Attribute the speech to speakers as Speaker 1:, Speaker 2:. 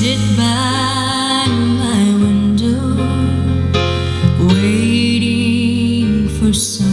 Speaker 1: sit by my window waiting for some